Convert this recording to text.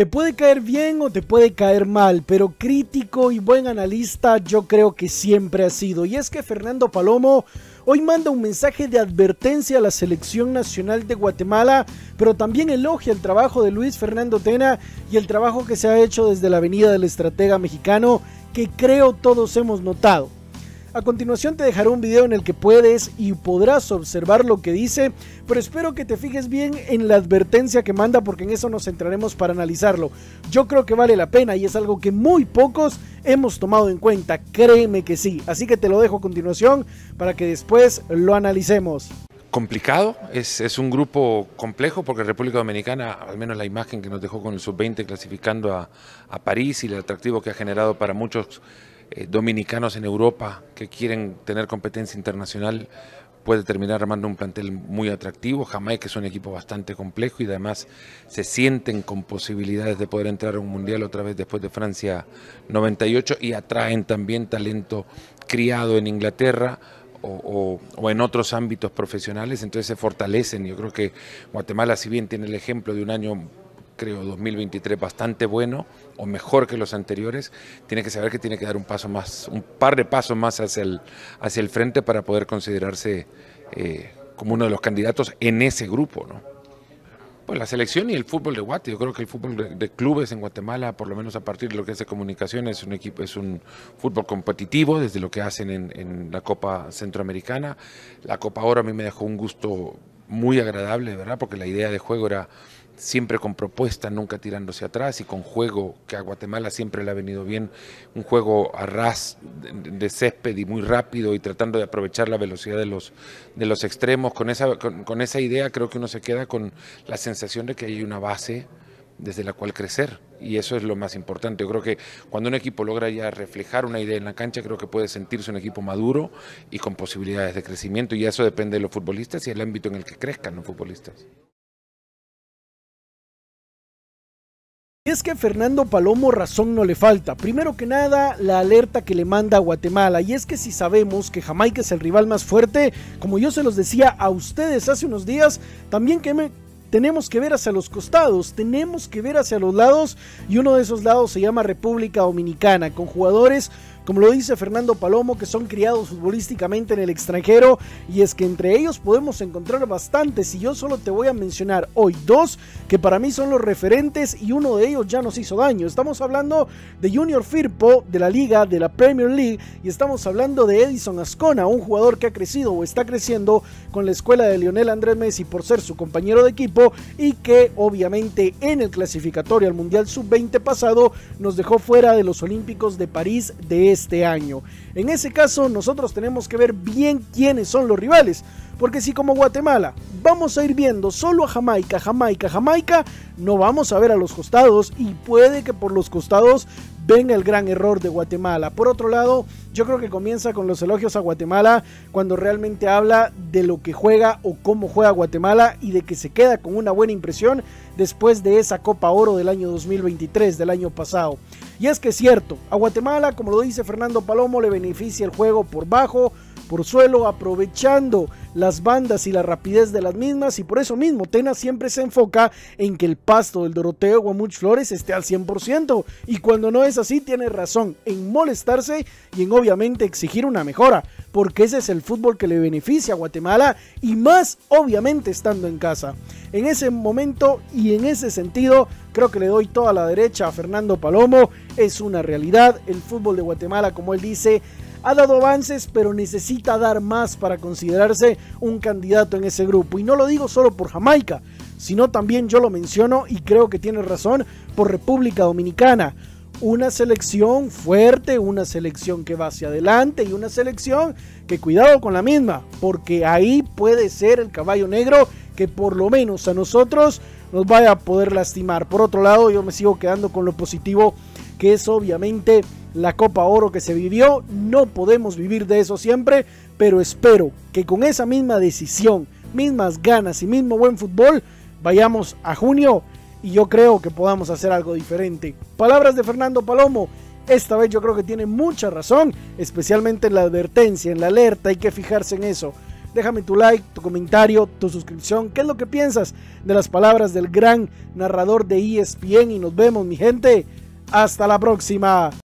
Te puede caer bien o te puede caer mal, pero crítico y buen analista yo creo que siempre ha sido. Y es que Fernando Palomo hoy manda un mensaje de advertencia a la selección nacional de Guatemala, pero también elogia el trabajo de Luis Fernando Tena y el trabajo que se ha hecho desde la Avenida del Estratega Mexicano, que creo todos hemos notado. A continuación te dejaré un video en el que puedes y podrás observar lo que dice, pero espero que te fijes bien en la advertencia que manda porque en eso nos centraremos para analizarlo. Yo creo que vale la pena y es algo que muy pocos hemos tomado en cuenta, créeme que sí, así que te lo dejo a continuación para que después lo analicemos complicado, es, un grupo complejo porque República Dominicana, al menos la imagen que nos dejó con el sub-20 clasificando a, París y el atractivo que ha generado para muchos eh, dominicanos en Europa que quieren tener competencia internacional puede terminar armando un plantel muy atractivo. Jamaica es un equipo bastante complejo y además se sienten con posibilidades de poder entrar a un mundial otra vez después de Francia 98 y atraen también talento criado en Inglaterra. O, o, en otros ámbitos profesionales, entonces se fortalecen. Yo creo que Guatemala, si bien tiene el ejemplo de un año creo, 2023 bastante bueno o mejor que los anteriores, tiene que saber que tiene que dar un paso más, un par de pasos más hacia el, hacia el frente para poder considerarse eh, como uno de los candidatos en ese grupo, ¿no? Pues la selección y el fútbol de Guate. Yo creo que el fútbol de, clubes en Guatemala, por lo menos a partir de lo que es de comunicación, es un equipo, es un fútbol competitivo desde lo que hacen en, en la Copa Centroamericana. La Copa Oro a mí me dejó un gusto muy agradable, ¿verdad? Porque la idea de juego era siempre con propuesta, nunca tirándose atrás y con juego que a Guatemala siempre le ha venido bien, un juego a ras de, césped y muy rápido y tratando de aprovechar la velocidad de los, de los extremos. Con esa, con, esa idea creo que uno se queda con la sensación de que hay una base desde la cual crecer y eso es lo más importante. Yo creo que cuando un equipo logra ya reflejar una idea en la cancha, creo que puede sentirse un equipo maduro y con posibilidades de crecimiento y eso depende de los futbolistas y el ámbito en el que crezcan los futbolistas. Es que Fernando Palomo razón no le falta. Primero que nada, la alerta que le manda a Guatemala. Y es que si sabemos que Jamaica es el rival más fuerte, como yo se los decía a ustedes hace unos días, también que me, tenemos que ver hacia los costados, tenemos que ver hacia los lados. Y uno de esos lados se llama República Dominicana, con jugadores como lo dice Fernando Palomo, que son criados futbolísticamente en el extranjero, y es que entre ellos podemos encontrar bastantes, y yo solo te voy a mencionar hoy dos que para mí son los referentes, y uno de ellos ya nos hizo daño. Estamos hablando de Junior Firpo, de la liga, de la Premier League, y estamos hablando de Edison Ascona, un jugador que ha crecido o está creciendo con la escuela de Lionel Andrés Messi por ser su compañero de equipo, y que obviamente en el clasificatorio al Mundial Sub-20 pasado nos dejó fuera de los Olímpicos de París de este año. En ese caso nosotros tenemos que ver bien quiénes son los rivales, porque si como Guatemala vamos a ir viendo solo a Jamaica, Jamaica, Jamaica, no vamos a ver a los costados y puede que por los costados venga el gran error de Guatemala. Por otro lado, yo creo que comienza con los elogios a Guatemala cuando realmente habla de lo que juega o cómo juega Guatemala y de que se queda con una buena impresión después de esa Copa Oro del año 2023, del año pasado. Y es que es cierto, a Guatemala, como lo dice Fernando Palomo, le beneficia el juego por bajo, por suelo, aprovechando las bandas y la rapidez de las mismas. Y por eso mismo Tena siempre se enfoca en que el pasto del Doroteo Guamuch Flores esté al 100% y cuando no es así tiene razón en molestarse y en obviamente exigir una mejora porque ese es el fútbol que le beneficia a Guatemala y más obviamente estando en casa. En ese momento y en ese sentido creo que le doy toda la derecha a Fernando Palomo, es una realidad, el fútbol de Guatemala como él dice ha dado avances, pero necesita dar más para considerarse un candidato en ese grupo. Y no lo digo solo por Jamaica, sino también yo lo menciono y creo que tiene razón por República Dominicana. Una selección fuerte, una selección que va hacia adelante y una selección que cuidado con la misma, porque ahí puede ser el caballo negro que por lo menos a nosotros nos vaya a poder lastimar. Por otro lado, yo me sigo quedando con lo positivo, que es obviamente la Copa Oro que se vivió. No podemos vivir de eso siempre, pero espero que con esa misma decisión, mismas ganas y mismo buen fútbol, vayamos a junio y yo creo que podamos hacer algo diferente. Palabras de Fernando Palomo. Esta vez yo creo que tiene mucha razón, especialmente en la advertencia, en la alerta, hay que fijarse en eso. Déjame tu like, tu comentario, tu suscripción. ¿Qué es lo que piensas de las palabras del gran narrador de ESPN? Y nos vemos, mi gente. Hasta la próxima.